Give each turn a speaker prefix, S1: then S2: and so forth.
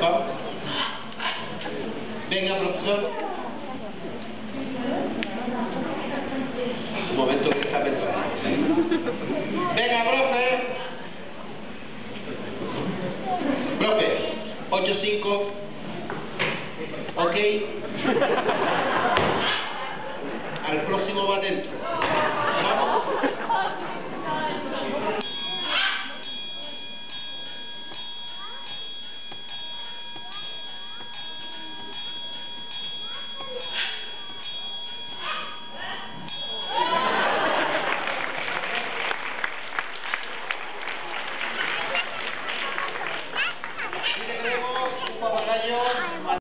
S1: ¿Ah? Venga, profesor. Un momento que está pensando. Venga, profe. Profe, 8-5. ¿Ok? Al próximo va dentro. Papagayos.